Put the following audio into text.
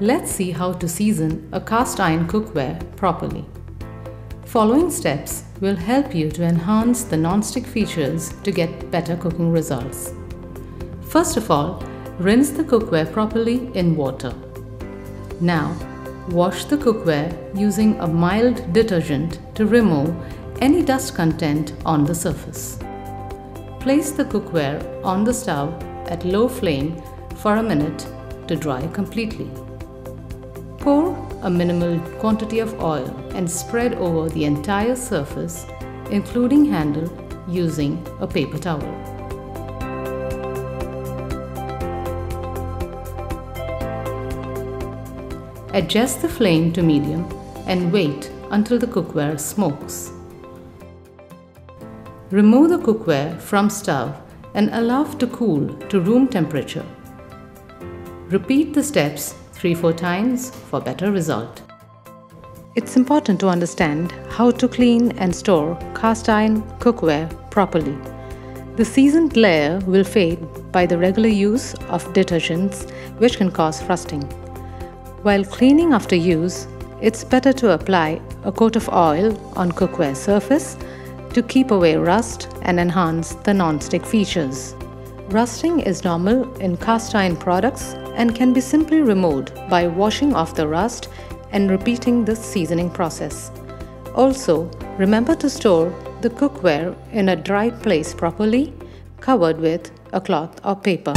Let's see how to season a cast iron cookware properly. Following steps will help you to enhance the non-stick features to get better cooking results. First of all, rinse the cookware properly in water. Now, wash the cookware using a mild detergent to remove any dust content on the surface. Place the cookware on the stove at low flame for a minute to dry completely. Pour a minimal quantity of oil and spread over the entire surface, including handle, using a paper towel. Adjust the flame to medium and wait until the cookware smokes. Remove the cookware from stove and allow to cool to room temperature. Repeat the steps 3-4 times for better result. It's important to understand how to clean and store cast iron cookware properly. The seasoned layer will fade by the regular use of detergents which can cause rusting. While cleaning after use, it's better to apply a coat of oil on cookware surface to keep away rust and enhance the non-stick features. Rusting is normal in cast iron products and can be simply removed by washing off the rust and repeating the seasoning process. Also, remember to store the cookware in a dry place properly, covered with a cloth or paper.